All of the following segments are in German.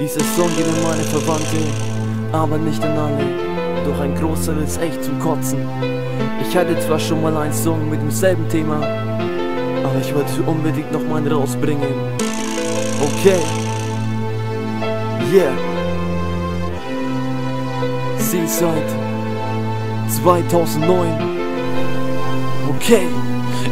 Dieser Song geht an meine Verwandte, aber nicht an alle. Doch ein Großteil ist echt zum Kotzen. Ich hatte zwar schon mal einen Song mit demselben Thema, aber ich wollte unbedingt noch mal einen rausbringen. Okay. Yeah. Seaside 2009. Okay.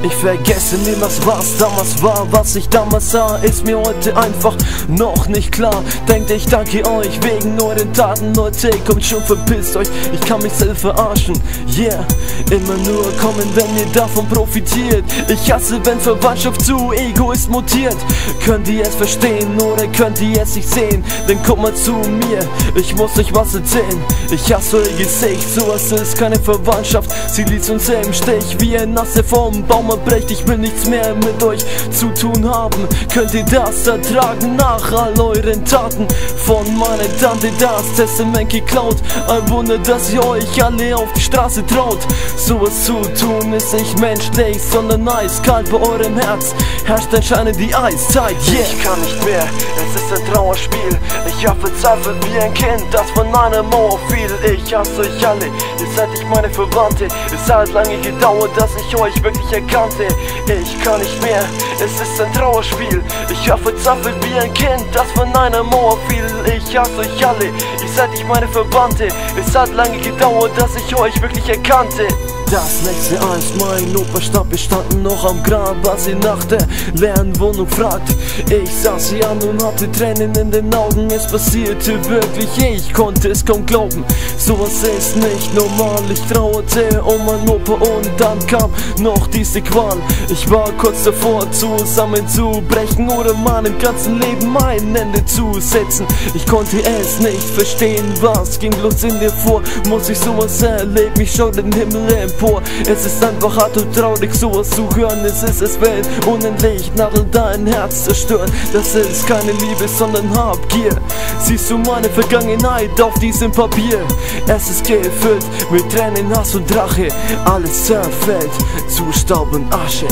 Ich vergesse niemals, was damals war, was ich damals sah, ist mir heute einfach noch nicht klar. Denkt, ich danke euch wegen euren Taten, Leute, kommt schon, verpisst euch, ich kann mich selbst verarschen. Yeah, immer nur kommen, wenn ihr davon profitiert. Ich hasse, wenn Verwandtschaft zu Egoist mutiert. Könnt ihr es verstehen oder könnt ihr es nicht sehen? Dann kommt mal zu mir, ich muss euch was erzählen. Ich hasse euer Gesicht, sowas ist keine Verwandtschaft. Sie ließ uns im Stich wie ein Nasse vom Baum brecht, ich will nichts mehr mit euch zu tun haben. Könnt ihr das ertragen nach all euren Taten? Von meiner Tante das Testament geklaut. Ein Wunder, dass ihr euch alle auf die Straße traut. Sowas zu tun ist nicht menschlich, sondern eiskalt bei eurem Herz. Herrscht anscheinend die Eiszeit, yeah. Ich kann nicht mehr, es ist ein Trauerspiel. Ich hab verzweifelt wie ein Kind, das von einer Mauer fiel. Ich hasse euch alle, ihr seid nicht meine Verwandte. Es hat lange gedauert, dass ich euch wirklich erkannt kannte. Ich kann nicht mehr, es ist ein Trauerspiel. Ich hoffe zappelt wie ein Kind, das von einer Mauer fiel. Ich hasse euch alle, ihr seid nicht meine Verwandte. Es hat lange gedauert, dass ich euch wirklich erkannte. Das nächste eins, mein Opa starb, wir standen noch am Grab, als sie nach der leeren Wohnung fragt. Ich saß sie an und hatte Tränen in den Augen, es passierte wirklich, ich konnte es kaum glauben. Sowas ist nicht normal, ich trauerte um mein Opa und dann kam noch diese Qual. Ich war kurz davor, zusammenzubrechen oder meinem ganzen Leben ein Ende zu setzen. Ich konnte es nicht verstehen, was ging los in dir vor, muss ich sowas erleben, ich schau den Himmel empor vor. Es ist einfach hart und traurig, sowas zu hören. Es ist es Welt unendlich, Nadel dein Herz zerstören. Das ist keine Liebe, sondern Habgier. Siehst du meine Vergangenheit auf diesem Papier? Es ist gefüllt mit Tränen, Hass und Drache. Alles zerfällt zu Staub und Asche.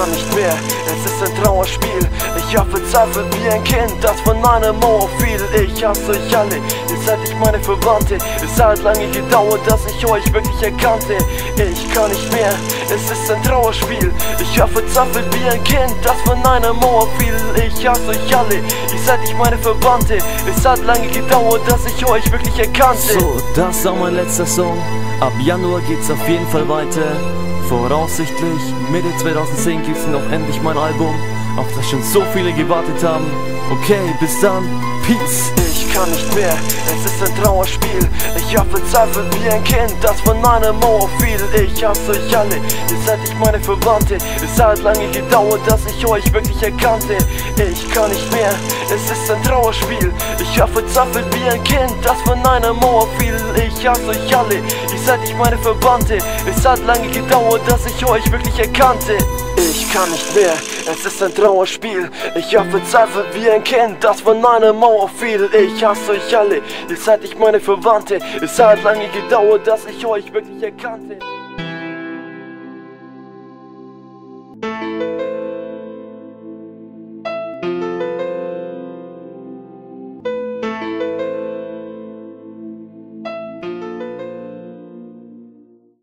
Kann nicht mehr, es ist ein Trauerspiel. Ich hab verzweifelt wie ein Kind, das von einer Mauer fiel. Ich hasse euch alle, ihr seid nicht meine Verwandte. Es hat lange gedauert, dass ich euch wirklich erkannte. Ich kann nicht mehr, es ist ein Trauerspiel. Ich hab verzweifelt wie ein Kind, das von einer Mauer fiel. Ich hasse euch alle, ihr seid nicht meine Verwandte. Es hat lange gedauert, dass ich euch wirklich erkannte. So, das war mein letzter Song. Ab Januar geht's auf jeden Fall weiter. Voraussichtlich Mitte 2010 gibt's noch endlich mein Album, auf das schon so viele gewartet haben. Okay, bis dann, Peace. Ich kann nicht mehr, es ist ein Trauerspiel. Ich hab verzweifelt wie ein Kind, das von einer Mauer fiel. Ich hasse euch alle, ihr seid nicht meine Verwandte. Es hat lange gedauert, dass ich euch wirklich erkannte. Ich kann nicht mehr, es ist ein Trauerspiel. Ich hab verzweifelt wie ein Kind, das von einer Mauer fiel. Ich hasse euch alle, ihr seid nicht meine Verwandte. Es hat lange gedauert, dass ich euch wirklich erkannte. Ich kann nicht mehr, es ist ein Trauerspiel. Ich hab verzweifelt wie ein Kind, das von einer Mauer fiel. Ich hasse euch alle, ihr seid nicht meine Verwandte. Es hat lange gedauert, dass ich euch wirklich erkannte.